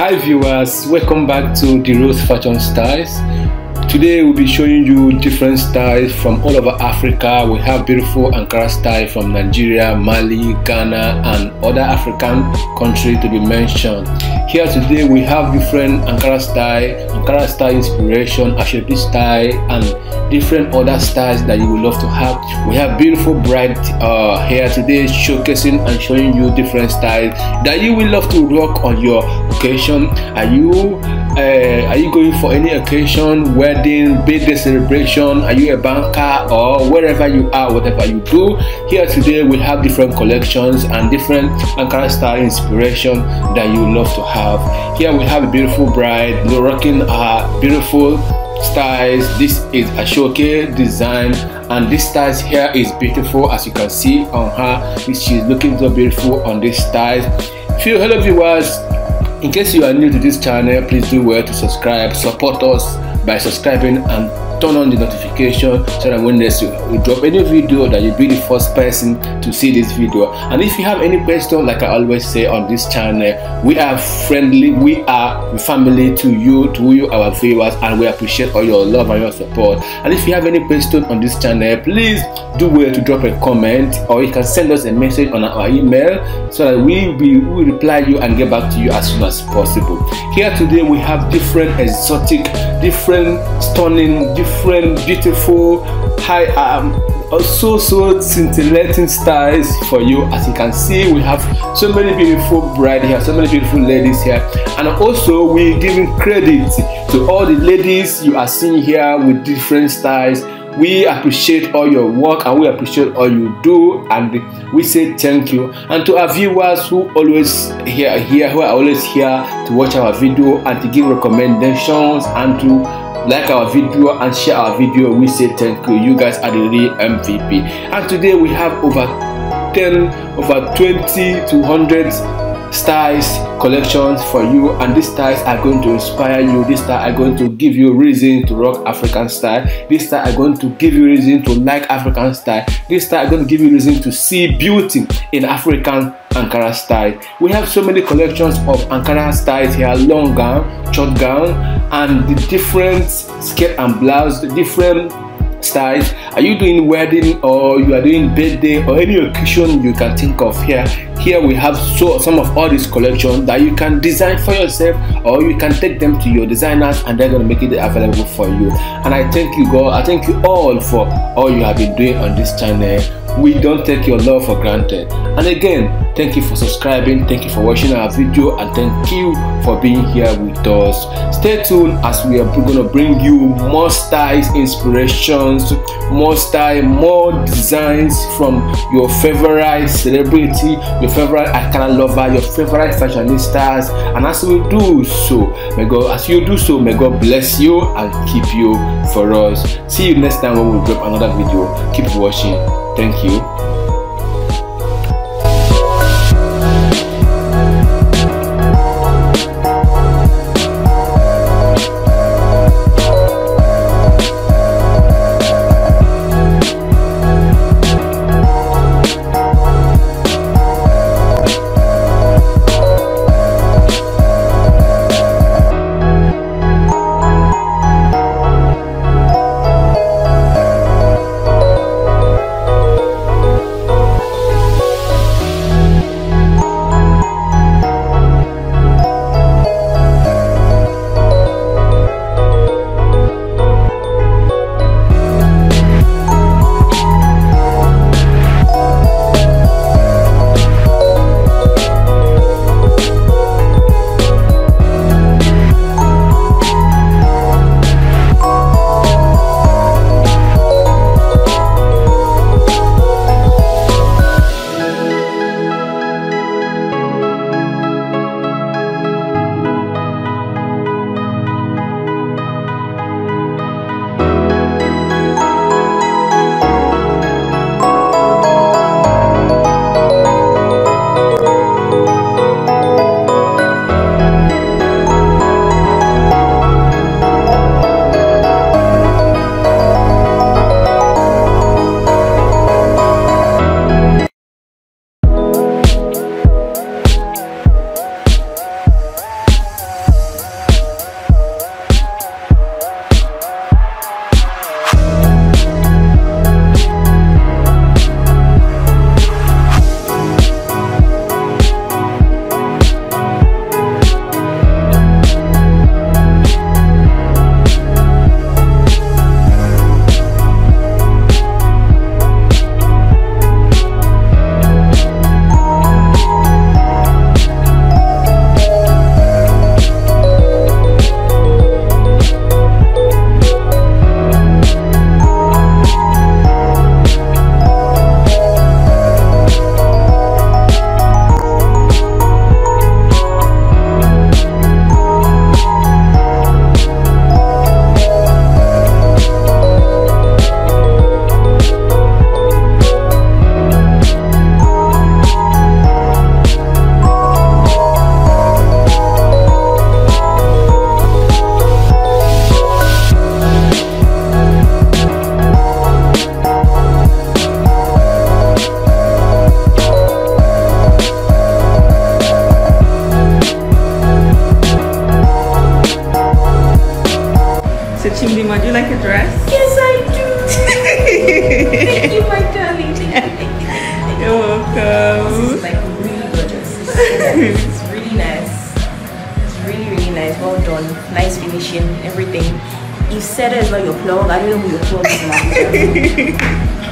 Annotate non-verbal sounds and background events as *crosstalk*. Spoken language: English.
Hi viewers, welcome back to De Rose Fashion Styles. Today we'll be showing you different styles from all over Africa. We have beautiful Ankara style from Nigeria, Mali, Ghana and other African countries to be mentioned. Here today we have different Ankara style, Ankara style inspiration, Asoebi style and different other styles that you would love to have. We have beautiful bright uh, hair today showcasing and showing you different styles that you will love to rock on your occasion. Are you uh, are you going for any occasion, wedding, birthday celebration? Are you a banker or wherever you are, whatever you do? Here today we have different collections and different Ankara style inspiration that you love to have. Here we have a beautiful bride rocking a beautiful styles. This is a showcase design and this styles here is beautiful as you can see on her. She's looking so beautiful on this styles. Few hello viewers in case you are new to this channel, please do well to subscribe, support us by subscribing and turn on the notification so that when there's we drop any video that you'll be the first person to see this video. And if you have any question like i always say on this channel we are friendly we are family to you to you our viewers and we appreciate all your love and your support. And if you have any question on this channel please do well to drop a comment or you can send us a message on our email so that we will we reply you and get back to you as soon as possible. Here today we have different exotic different stunning different different beautiful high um also so scintillating styles for you. As you can see we have so many beautiful bride here so many beautiful ladies here. And also we giving credit to all the ladies you are seeing here with different styles. We appreciate all your work and we appreciate all you do and we say thank you. And to our viewers who always here here who are always here to watch our video and to give recommendations and to like our video and share our video. We say thank you. You guys are the real mvp and today we have over 10 over 20 to 100 styles collections for you and these styles are going to inspire you these styles are going to give you reason to rock african style these styles are going to give you reason to like african style these styles are going to give you reason to see beauty in african Ankara style. We have so many collections of Ankara styles here, long gown, short gown, and the different skirt and blouse, the different styles. Are you doing wedding or you are doing birthday or any occasion you can think of here? Here we have so some of all these collections that you can design for yourself or you can take them to your designers and they're gonna make it available for you. And I thank you God, I thank you all for all you have been doing on this channel. We don't take your love for granted. And again thank you for subscribing thank you for watching our video and thank you for being here with us. Stay tuned as we are going to bring you more styles inspirations more style more designs from your favorite celebrity your favorite Akara lover your favorite fashionistas and as we do so may god as you do so may god bless you and keep you for us. See you next time when we drop another video. Keep watching. Thank you. Yes, I do. *laughs* Thank you, my darling. You're welcome. This is like really gorgeous. It's really nice. It's really, really nice. Well done. Nice finishing. Everything. You said it is not your plug. I don't know who your plug is now. *laughs*